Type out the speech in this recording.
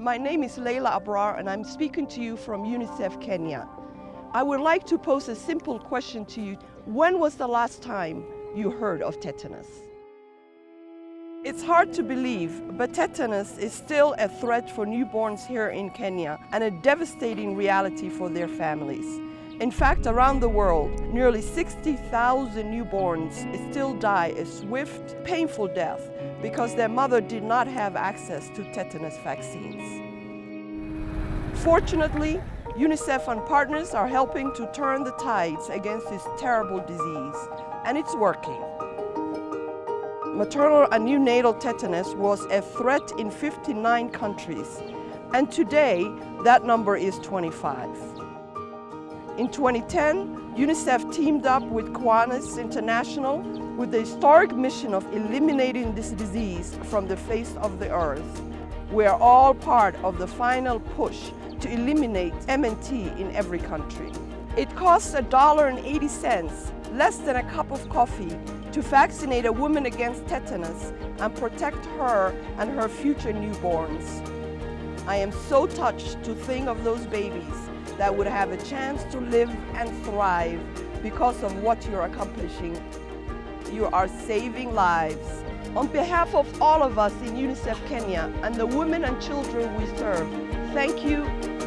My name is Leila Abrar and I'm speaking to you from UNICEF Kenya. I would like to pose a simple question to you. When was the last time you heard of tetanus? It's hard to believe, but tetanus is still a threat for newborns here in Kenya and a devastating reality for their families. In fact, around the world, nearly 60,000 newborns still die a swift, painful death because their mother did not have access to tetanus vaccines. Fortunately, UNICEF and partners are helping to turn the tides against this terrible disease, and it's working. Maternal and neonatal tetanus was a threat in 59 countries, and today that number is 25. In 2010, UNICEF teamed up with Kiwanis International with the historic mission of eliminating this disease from the face of the earth. We are all part of the final push to eliminate MNT in every country. It costs $1.80, less than a cup of coffee, to vaccinate a woman against tetanus and protect her and her future newborns. I am so touched to think of those babies that would have a chance to live and thrive because of what you're accomplishing. You are saving lives. On behalf of all of us in UNICEF Kenya and the women and children we serve, thank you